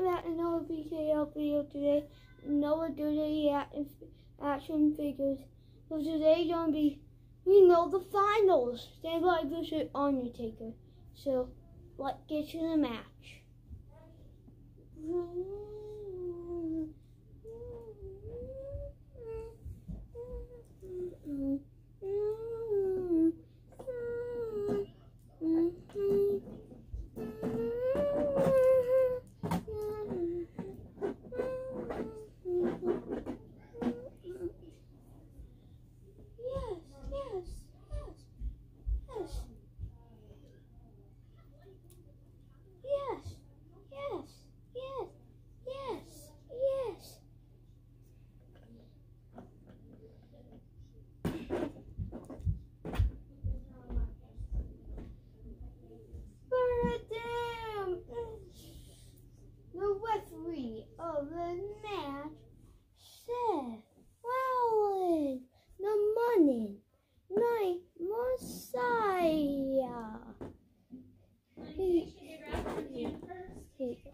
to another BKL video today. Another Dirty Action Figures. So today gonna be, we know the finals. Stand by versus Undertaker. So, let's get to the match. Yes, yes, yes, yes. Yes, yes, yes, yes, yes. Burn it down! The referee of the match said, Rollins, the Monday Night Messiah. He, he, Okay.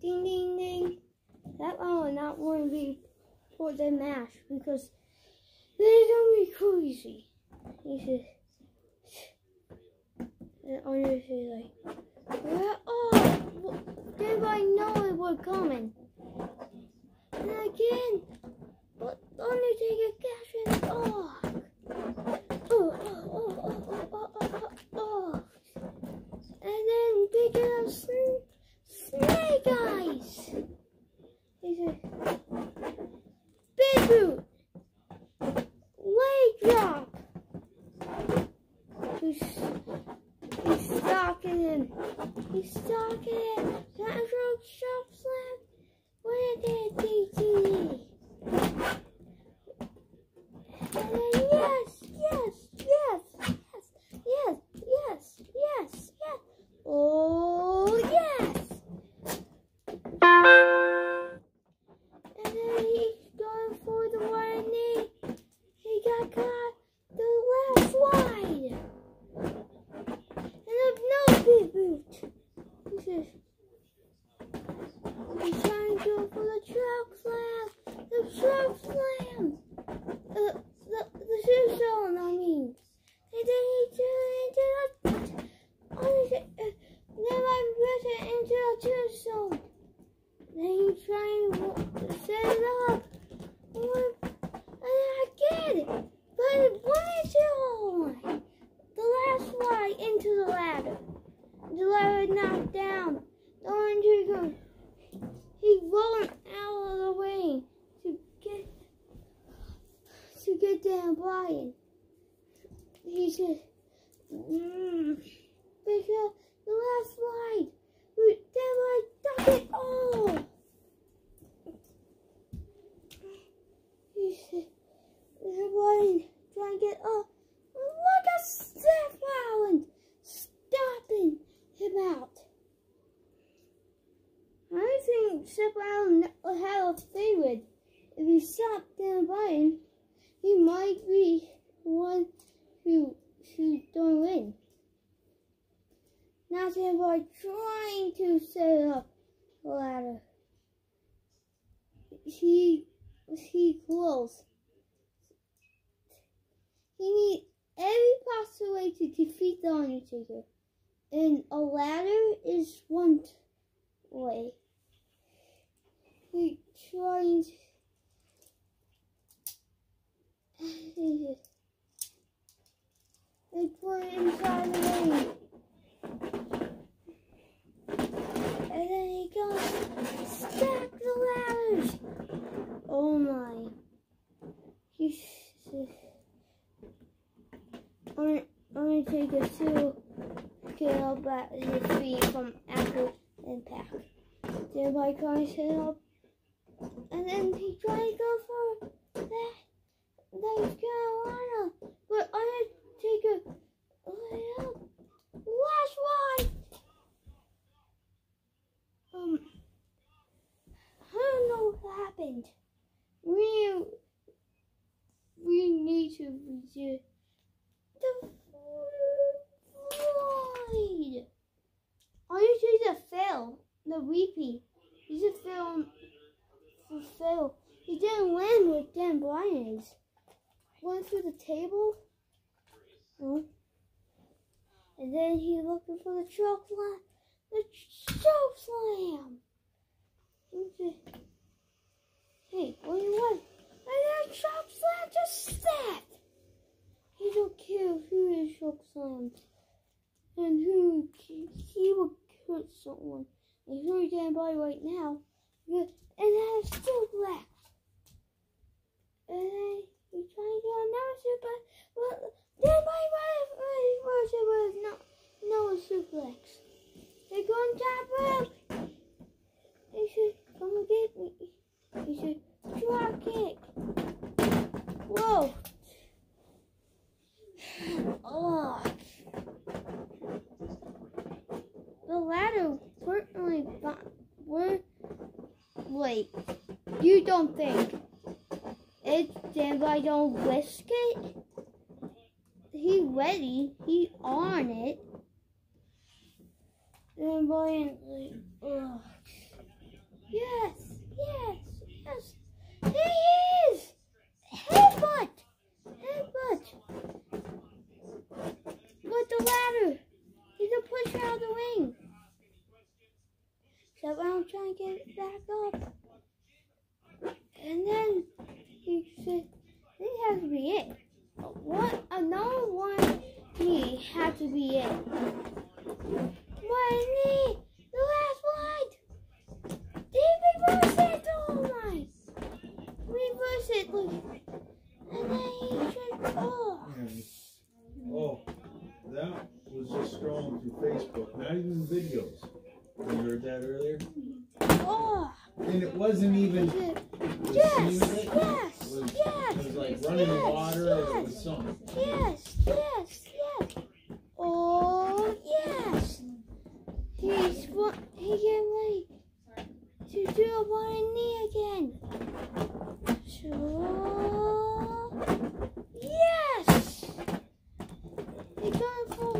Ding, ding, ding. That one will not want to be for the match because they're going to be crazy. He says, and says like, well, oh, everybody know it was coming. And again, but Undertaker catching, oh. oh. Oh, oh, oh, oh, oh, oh, oh, oh. And then picking up some snake eyes. He says, big leg drop. He's, he's stalking him. Him. Natural choke slam. With it, DT. And then yes, yes, yes, yes, yes, yes, yes, yes. Oh, yes. And then he's going for the one knee. He got caught the left wide. And a no big boot. He says, he's trying to go for the truck slam. The truck slam. Uh, the, the shoe zone, I mean. And then he turned into the, oh, uh, then I press it into the shoe zone. Then he's trying to set it up. One, and I get it. But it went to the last slide into the ladder. The ladder knocked down. The Undertaker, he rolled out of the way to get get Bryan. He said, mm, because the last slide, we- then I duck it all. He said, Bryan, trying to get up. Look at Seth Rollins stopping him out. I think Seth Rollins have a favorite. If he stopped Dan Bryan, he might be one who who don't win. Dan Bryan trying to set up the ladder. He he close. He needs every possible way to defeat the Undertaker. And a ladder is one way. He trying to they put it inside the ring. And then he goes, stack the ladders. Oh my. He's I'm gonna take a two get up at his feet from after impact. Then my car set up and then he tried to go for that North Carolina. But I had to take a way up. Last one. Um I don't Bryan is. Went through the table. Oh. And then he looking for the choke slam. The choke slam. Hey, what do you want? I got choke slam. Just that. He don't care who is choke slam. and who he will hurt someone. And who can by right now. And then still black. And then he's trying to another super. Well, then my wife was no no suplex. They're going top rope. They should come get me. They should drop kick. Whoa. Oh. The ladder certainly we're wait. You don't think I don't risk it? He ready. He on it. Bryan like, ugh. Yes, yes, yes. He is. Headbutt. Headbutt. With the ladder. He's gonna push out of the ring. So I'm trying to get back up. And then he said, this has to be it. What? Another one he had to be it. One knee. The last one. He reversed it. Oh my. Reverse it. Look. And then he should, oh. Oh, that was just scrolling through Facebook, not even videos. You heard that earlier? Oh. And it wasn't even. Yes, the scene of it yes, was, yes. It was like running yes, water yes. or it was something. Yes, yes, yes. Oh, yes. He's wa- he get ready to do a one knee again. So, yes. He's going for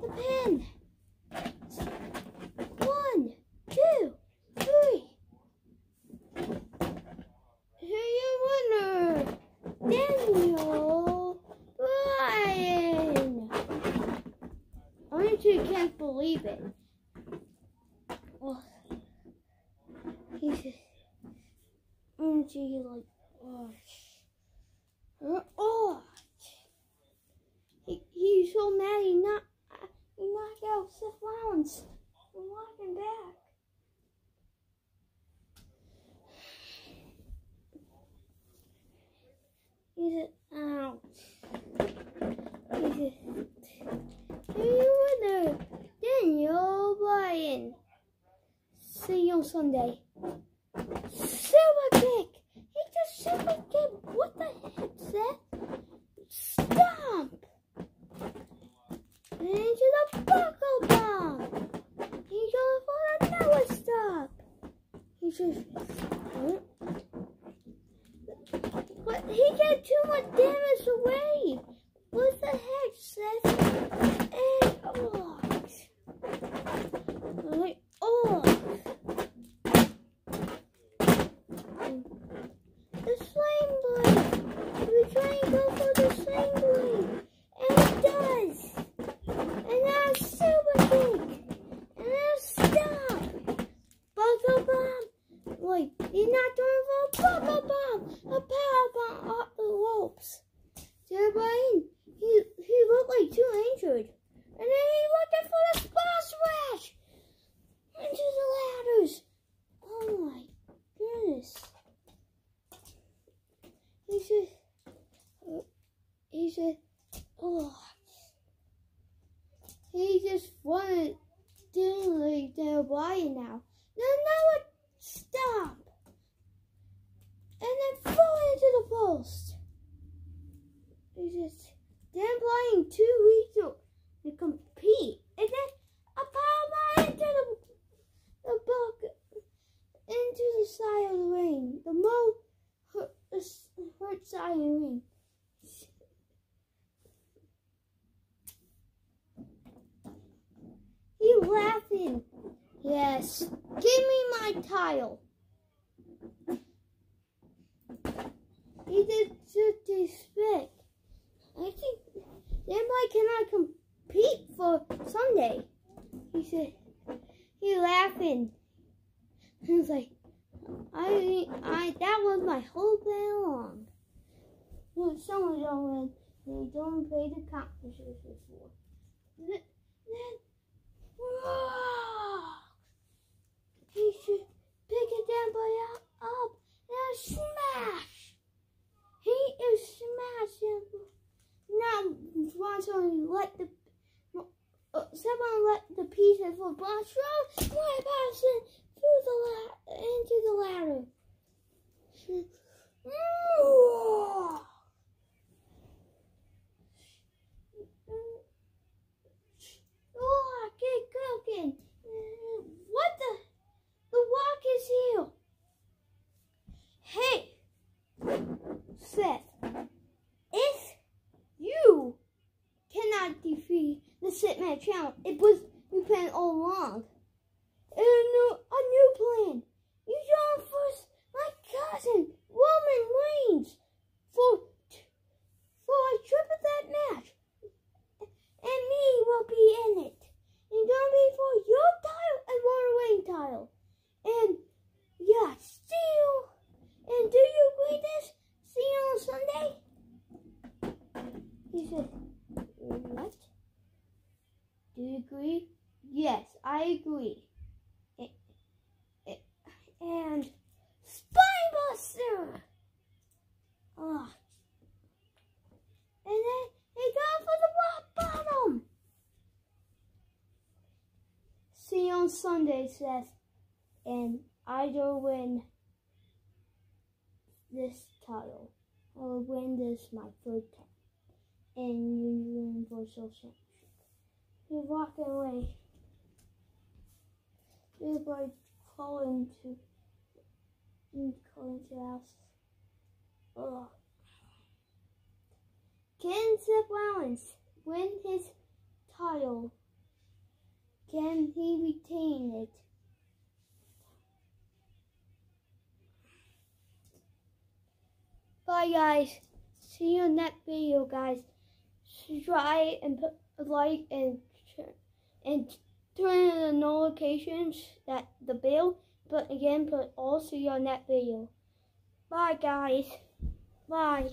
the pin. One, two, three. Here your winner, Daniel Bryan. I you can't believe it. Oh, he's aren't like, oh, uh, oh. He, he's so mad he not he knocked out Seth Rollins from walking back. He said, ouch. He said, Hey, you winner, Daniel Bryan. Super kick. He just super kick. What the heck, Seth? Stomp. Into the buckle bomb. He's going for another stop. He just. But he got too much damage away. What the heck, Seth? And oh, like oh, the flame blade. We try and go for the flame blade, and it does. And now super kick, and now stop. Buckle bomb. Wait, he's not doing for a buckle bomb. A power bomb off the ropes. Everybody, he he looked like too injured. And then he looking for the boss rush into the ladders. Oh my goodness. He said, uh, he said, oh. He just wanted Stanley to buy it now. No, no, stop. And then fall into the post. He just then playing two weeks to, to compete. And then a power bomb into the the bucket into the side of the ring. The most hurt, hurt side of the ring. He laughing. Yes. Give me my tile. He did expect? I think then why can I compete for Sunday? He said, he laughing. He was like, I, I, that was my whole plan along. Well, someone don't win. They don't pay the competition before. Then, then, whoa! He should pick it down by up, up and smash. He is smashing. Now, Bronson let the uh, someone let the pieces for Bronson. My passing through the la- into the ladder. What the? The walk is here. Hey, Seth, if you cannot defeat the Sitman Challenge, it was we planned all along. And a new, a new plan. You join first my cousin, Roman Reigns, for, for a triple threat match. And me will be in it. And gonna be for your title and Roman Reigns title. And yeah, see you. And do you agree this? See you on Sunday? He said, what? Do you agree? Yes, I agree. A- a- And Spinebuster! Oh. And then they go for the rock bottom. See you on Sunday, Seth. And I will win this title. I will win this my third time. And Universal Championship. He's walking away. Everybody calling to calling to house. Ugh. Can Seth Rollins win his title? Can he retain it? Bye guys. See you in that video guys. Try and put a like and and turn on the notifications that the bell. But again, put all see on that video. Bye guys. Bye.